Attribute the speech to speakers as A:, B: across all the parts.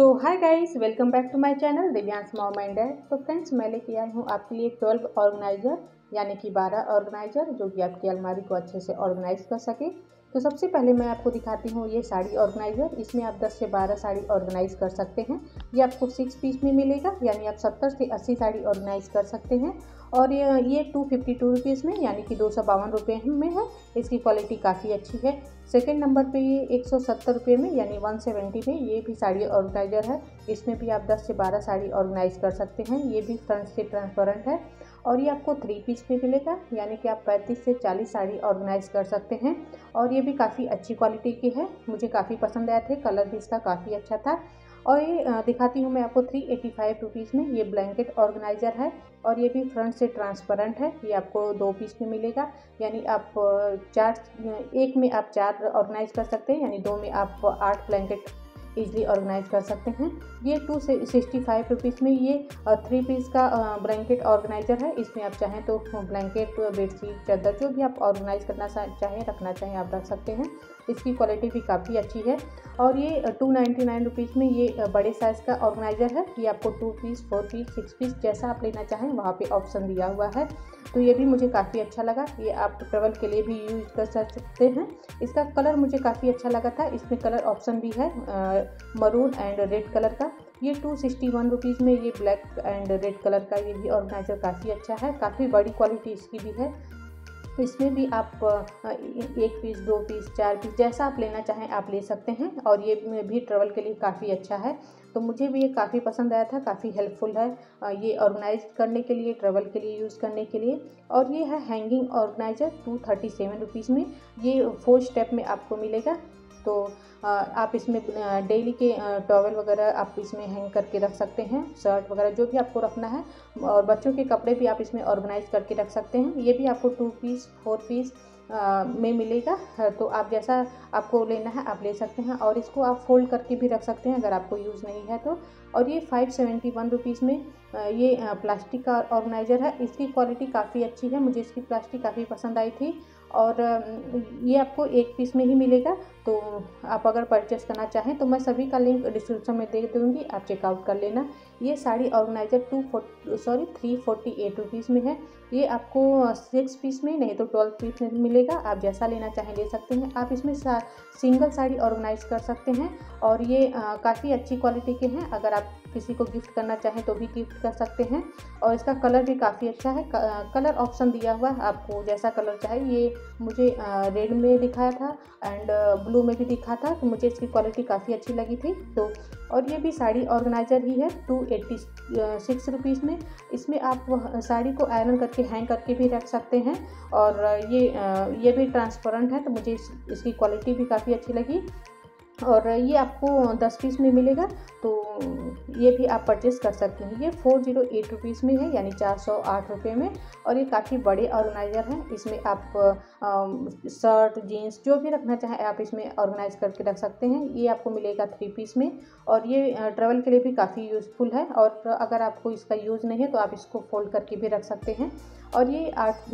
A: So hi guys welcome back to my channel Divyansh mom and dad तो friends मैं लेके आई हूँ आपके लिए ट्वेल्व ऑर्गेनाइज़र यानी कि बारह ऑर्गेनाइज़र जो कि आपकी अलमारी को अच्छे से ऑर्गेनाइज कर सके। तो सबसे पहले मैं आपको दिखाती हूँ ये साड़ी ऑर्गेनाइज़र इसमें आप 10 से 12 साड़ी ऑर्गेनाइज कर सकते हैं। ये आपको सिक्स पीस में मिलेगा, यानी आप 70 से 80 साड़ी ऑर्गेनाइज कर सकते हैं। और ये ये टू फिफ्टी टू रुपीज़ में, यानी कि दो सौ बावन रुपये में है। इसकी क्वालिटी काफ़ी अच्छी है। सेकेंड नंबर पे ये एक सौ सत्तर रुपये में, यानी वन सेवेंटी में, ये भी साड़ी ऑर्गेनाइजर है। इसमें भी आप दस से बारह साड़ी ऑर्गेनाइज कर सकते हैं। ये भी फ्रंट से ट्रांसपेरेंट है। और ये आपको थ्री पीस में मिलेगा, यानी कि आप पैंतीस से चालीस साड़ी ऑर्गेनाइज कर सकते हैं। और ये भी काफ़ी अच्छी क्वालिटी की है। मुझे काफ़ी पसंद आया थे, कलर भी इसका काफ़ी अच्छा था। और ये दिखाती हूँ मैं आपको थ्री एटी फाइव रुपीज़ में। ये ब्लैंकेट ऑर्गेनाइज़र है और ये भी फ्रंट से ट्रांसपेरेंट है। ये आपको दो पीस में मिलेगा। यानी आप चार, एक में आप चार ऑर्गेनाइज कर सकते हैं, यानी दो में आप आठ ब्लैंकेट ईजिली ऑर्गेनाइज कर सकते हैं। ये टू से सिक्सटी फाइव रुपीज़ में ये थ्री पीस का ब्लैंकेट ऑर्गेनाइजर है। इसमें आप चाहें तो ब्लैंकेट बेडशीट चादर, जो भी आप ऑर्गेनाइज करना चाहें, रखना चाहें, आप रख सकते हैं। इसकी क्वालिटी भी काफ़ी अच्छी है। और ये टू नाइन्टी नाइन रुपीज़ में ये बड़े साइज़ का ऑर्गेनाइज़र है। ये आपको two piece four piece six piece जैसा आप लेना चाहें, वहाँ पे ऑप्शन दिया हुआ है। तो ये भी मुझे काफ़ी अच्छा लगा। ये आप ट्रेवल के लिए भी यूज़ कर सकते हैं। इसका कलर मुझे काफ़ी अच्छा लगा था। इसमें कलर ऑप्शन भी है मरून एंड रेड कलर का। ये टू सिक्सटी वन रुपीज़ में ये ब्लैक एंड रेड कलर का ये भी ऑर्गेनाइज़र काफ़ी अच्छा है। काफ़ी बड़ी क्वालिटी इसकी भी है। इसमें भी आप एक पीस, दो पीस, चार पीस जैसा आप लेना चाहें आप ले सकते हैं और ये भी ट्रेवल के लिए काफ़ी अच्छा है। तो मुझे भी ये काफ़ी पसंद आया था, काफ़ी हेल्पफुल है ये ऑर्गेनाइज करने के लिए ट्रेवल के लिए यूज़ करने के लिए। और ये है hanging organiser two thirty seven rupees में। ये फोर स्टेप में आपको मिलेगा। तो आप इसमें डेली के टॉवल वगैरह आप इसमें हैंग करके रख सकते हैं, शर्ट वगैरह जो भी आपको रखना है, और बच्चों के कपड़े भी आप इसमें ऑर्गेनाइज करके रख सकते हैं। ये भी आपको टू पीस, फोर पीस में मिलेगा तो आप जैसा आपको लेना है आप ले सकते हैं, और इसको आप फोल्ड करके भी रख सकते हैं अगर आपको यूज़ नहीं है तो। और ये फाइव सेवेंटी वन रुपीज़ में ये प्लास्टिक का ऑर्गेनाइज़र है, इसकी क्वालिटी काफ़ी अच्छी है, मुझे इसकी प्लास्टिक काफ़ी पसंद आई थी और ये आपको एक पीस में ही मिलेगा। तो आप अगर परचेस करना चाहें तो मैं सभी का लिंक डिस्क्रिप्शन में दे दूँगी आप चेकआउट कर लेना। ये sari organiser two sorry three forty eight rupees में है। ये आपको सिक्स पीस में नहीं तो ट्वेल्व पीस में मिलेगा। आप जैसा लेना चाहें ले सकते हैं। आप इसमें सा, सिंगल साड़ी ऑर्गेनाइज कर सकते हैं और ये काफ़ी अच्छी क्वालिटी के हैं। अगर आप किसी को गिफ्ट करना चाहें तो भी गिफ्ट कर सकते हैं। और इसका कलर भी काफ़ी अच्छा है। कलर ऑप्शन दिया हुआ है। आपको जैसा कलर चाहे ये मुझे रेड में दिखाया था एंड ब्लू में भी दिखा था तो मुझे इसकी क्वालिटी काफ़ी अच्छी लगी थी। तो और ये भी साड़ी ऑर्गेनाइज़र ही है टू एट्टी सिक्स रुपीज़ में। इसमें आप साड़ी को आयरन करके हैंग करके भी रख सकते हैं और ये ये भी ट्रांसपेरेंट है तो मुझे इस, इसकी क्वालिटी भी काफ़ी अच्छी लगी। और ये आपको दस पीस में मिलेगा तो ये भी आप परचेस कर सकते हैं। ये फोर ज़ीरो एट रुपीज़ में है, यानी चार सौ आठ रुपये में, और ये काफ़ी बड़े ऑर्गेनाइज़र हैं। इसमें आप शर्ट जीन्स जो भी रखना चाहें, आप इसमें ऑर्गेनाइज करके रख सकते हैं। ये आपको मिलेगा थ्री पीस में, और ये ट्रेवल के लिए भी काफ़ी यूज़फुल है। और अगर आपको इसका यूज़ नहीं है तो आप इसको फोल्ड करके भी रख सकते हैं। और ये आठ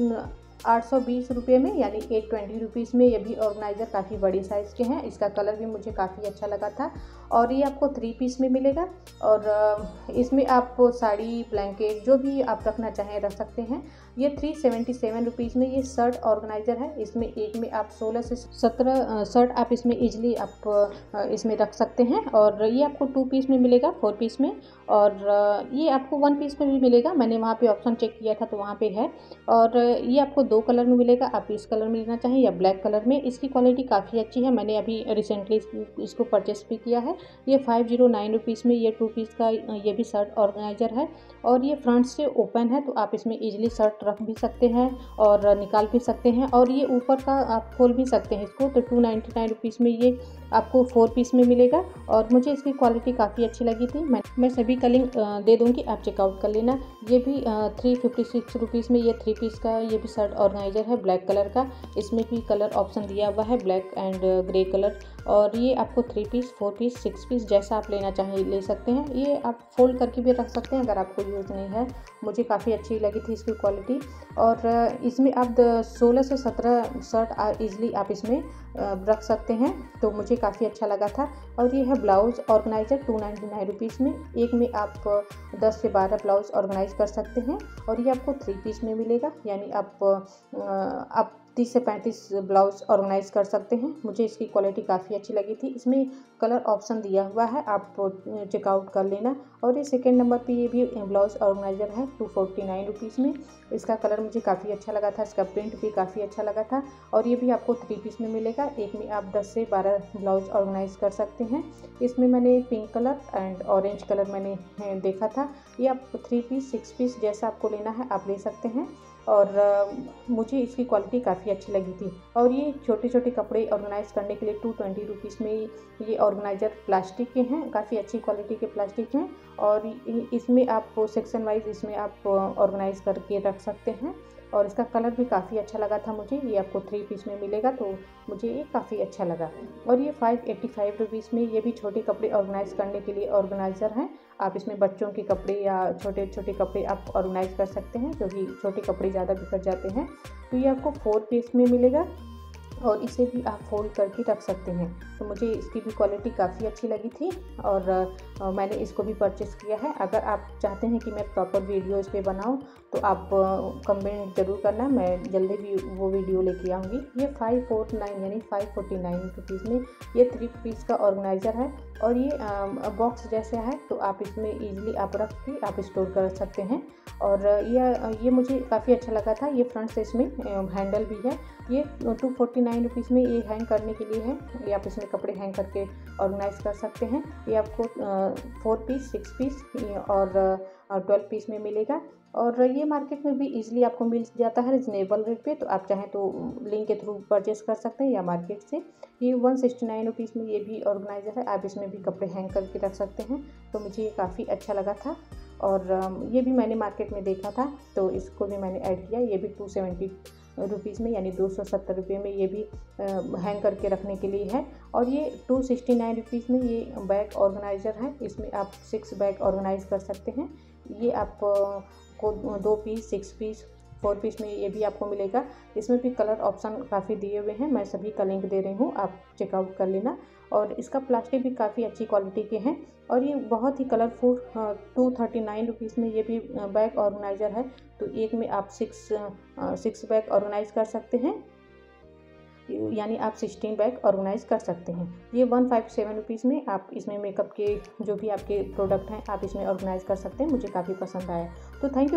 A: आठ सौ बीस रुपये में, यानी एट ट्वेंटी में ये भी ऑर्गेनाइज़र काफ़ी बड़ी साइज़ के हैं। इसका कलर भी मुझे काफ़ी अच्छा लगा था और ये आपको थ्री पीस में मिलेगा। और इसमें आप साड़ी ब्लैंकेट जो भी आप रखना चाहें रख सकते हैं। ये थ्री सेवेंटी सेवन रुपीज़ में ये शर्ट ऑर्गेनाइज़र है। इसमें एक में आप सोलह से सत्रह शर्ट आप इसमें ईजिली आप इसमें रख सकते हैं। और ये आपको टू पीस में मिलेगा फोर पीस में। और ये आपको वन पीस में भी मिलेगा। मैंने वहाँ पे ऑप्शन चेक किया था तो वहाँ पे है। और, ये आपको दो कलर में मिलेगा। आप इस कलर में लेना चाहें या ब्लैक कलर में। इसकी क्वालिटी काफ़ी अच्छी है। मैंने अभी रिसेंटली इसको परचेस भी किया है। ये फाइव ज़ीरो नाइन रुपीज़ में ये टू पीस का ये भी शर्ट ऑर्गेनाइज़र है। और ये फ्रंट से ओपन है तो आप इसमें ईजिली शर्ट रख भी सकते हैं और निकाल भी सकते हैं और ये ऊपर का आप खोल भी सकते हैं इसको। तो टू नाइन्टी नाइन रुपीज़ में ये आपको फोर पीस में मिलेगा और मुझे इसकी क्वालिटी काफ़ी अच्छी लगी थी। मैं मैं सभी का लिंक दे दूँगी, आप चेकआउट कर लेना। ये भी थ्री फिफ्टी सिक्स रुपीज़ में ये थ्री पीस का, ये भी शर्ट ऑर्गेनाइज़र है ब्लैक कलर का। इसमें भी कलर ऑप्शन दिया हुआ है ब्लैक एंड ग्रे कलर और ये आपको three piece four piece six piece जैसा आप लेना चाहें, ले सकते हैं। ये आप फोल्ड करके भी रख सकते हैं अगर आपको यूज़ नहीं है। मुझे काफ़ी अच्छी लगी थी इसकी क्वालिटी और इसमें आप सोलह से सत्रह शर्ट ईजिली आप इसमें रख सकते हैं। तो मुझे काफ़ी अच्छा लगा था। और ये है blouse organiser two ninety nine rupees में। एक में आप दस से बारह ब्लाउज़ ऑर्गेनाइज कर सकते हैं। और ये आपको थ्री पीस में मिलेगा। यानी आप आप तीस से पैंतीस ब्लाउज ऑर्गेनाइज कर सकते हैं। मुझे इसकी क्वालिटी काफ़ी अच्छी लगी थी। इसमें कलर ऑप्शन दिया हुआ है, आप चेकआउट कर लेना। और ये सेकेंड नंबर पे ये भी ब्लाउज ऑर्गेनाइजर है, टू फोर्टी नाइन रुपीज़ में। इसका कलर मुझे काफ़ी अच्छा लगा था, इसका प्रिंट भी काफ़ी अच्छा लगा था। और ये भी आपको थ्री पीस में मिलेगा, एक में आप दस से बारह ब्लाउज ऑर्गेनाइज कर सकते हैं। इसमें मैंने pink colour and orange colour मैंने देखा था। ये आप थ्री पीस, सिक्स पीस जैसा आपको लेना है, आप ले सकते हैं। और मुझे इसकी क्वालिटी काफ़ी अच्छी लगी थी। और ये छोटे छोटे कपड़े ऑर्गेनाइज करने के लिए टू ट्वेंटी रुपीज़ में ये ऑर्गेनाइज़र प्लास्टिक के हैं, काफ़ी अच्छी क्वालिटी के प्लास्टिक हैं। और इसमें आप सेक्शन वाइज इसमें आप ऑर्गेनाइज करके रख सकते हैं। और इसका कलर भी काफ़ी अच्छा लगा था मुझे। ये आपको थ्री पीस में मिलेगा तो मुझे ये काफ़ी अच्छा लगा। और ये फाइव एट्टी फाइव रुपीज़ में ये भी छोटे कपड़े ऑर्गेनाइज करने के लिए ऑर्गेनाइज़र हैं। आप इसमें बच्चों के कपड़े या छोटे छोटे कपड़े आप ऑर्गेनाइज कर सकते हैं क्योंकि छोटे कपड़े ज़्यादा बिखर जाते हैं। तो ये आपको फोर पीस में मिलेगा। और इसे भी आप फोल्ड करके रख सकते हैं। तो मुझे इसकी भी क्वालिटी काफ़ी अच्छी लगी थी और आ, मैंने इसको भी परचेस किया है। अगर आप चाहते हैं कि मैं प्रॉपर वीडियो इस पर बनाऊँ तो आप कमेंट ज़रूर करना। मैं जल्दी भी वो वीडियो लेके आऊँगी। ये फाइव फोर नाइन यानी फाइव फोर्टी नाइन रुपीज़ में ये थ्री पीस का ऑर्गेनाइज़र है और ये बॉक्स जैसे है तो आप इसमें ईजिली आप रख के आप स्टोर कर सकते हैं। और ये ये मुझे काफ़ी अच्छा लगा था। ये फ्रंट से इसमें हैंडल भी है। ये टू फोर्टी नाइन रुपीज़ में ये हैंग करने के लिए है। ये आप इसमें कपड़े हैंग करके ऑर्गेनाइज कर सकते हैं। ये आपको फोर पीस सिक्स पीस और ट्वेल्व पीस में मिलेगा। और ये मार्केट में भी इजीली आपको मिल जाता है रिजनेबल रेट पे। तो आप चाहें तो लिंक के थ्रू परचेस कर सकते हैं या मार्केट से। ये वन सिक्सटी नाइन रुपीज़ में ये भी ऑर्गेनाइजर है। आप इसमें भी कपड़े हैंग करके रख सकते हैं। तो मुझे ये काफ़ी अच्छा लगा था। और ये भी मैंने मार्केट में देखा था तो इसको भी मैंने ऐड किया। ये भी टू सेवेंटी रुपीज़ में, यानी दो सौ सत्तर रुपये में ये भी हैंग करके रखने के लिए है। और ये टू सिक्सटी नाइन रुपीज़ में ये बैग ऑर्गेनाइज़र है। इसमें आप सिक्स बैग ऑर्गेनाइज कर सकते हैं। ये आप को दो piece six piece four piece में ये भी आपको मिलेगा। इसमें भी कलर ऑप्शन काफ़ी दिए हुए हैं। मैं सभी का लिंक दे रही हूँ, आप चेकआउट कर लेना। और इसका प्लास्टिक भी काफ़ी अच्छी क्वालिटी के हैं। और ये बहुत ही colourful two thirty nine rupees में ये भी बैग ऑर्गेनाइज़र है। तो एक में आप सिक्स सिक्स बैग ऑर्गेनाइज कर सकते हैं। यानी आप सिक्सटीन बैग ऑर्गेनाइज कर सकते हैं। ये वन फाइव सेवन रुपीज़ में आप इसमें मेकअप के जो भी आपके प्रोडक्ट हैं, आप इसमें ऑर्गेनाइज कर सकते हैं। मुझे काफ़ी पसंद आया। तो थैंक यू